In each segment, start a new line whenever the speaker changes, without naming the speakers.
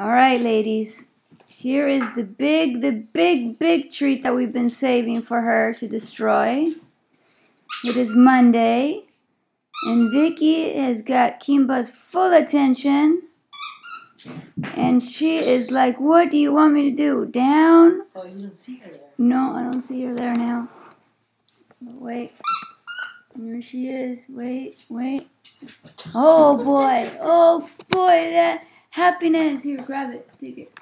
All right, ladies. Here is the big, the big, big treat that we've been saving for her to destroy. It is Monday, and Vicky has got Kimba's full attention. And she is like, What do you want me to do? Down?
Oh, you don't see her there.
No, I don't see her there now. Wait. There she is. Wait, wait. Oh boy. Oh boy, that happiness. Here, grab it. Take it.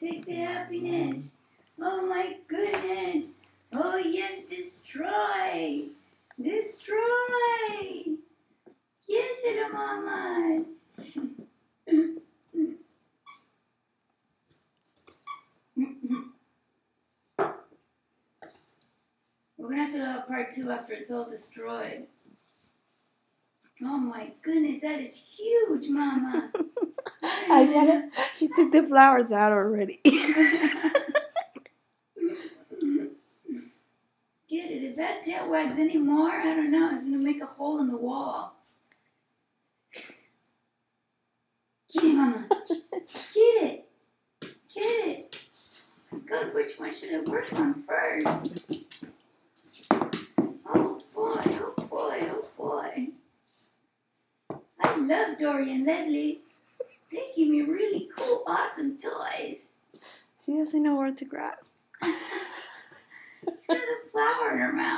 Take the happiness. Oh my goodness. Oh yes, destroy. Destroy. Yes, little mamas. We're gonna have to have part two after it's all destroyed. Oh my goodness, that is huge, Mama.
I said. She took the flowers out already.
Get it. If that tail wags anymore, I don't know. It's gonna make a hole in the wall. Get it, Mama. Get it. Get it. Good. Which one should it work on first? Love Dory and Leslie. They give me really cool, awesome toys.
she doesn't know where to grab.
She has a flower in her mouth.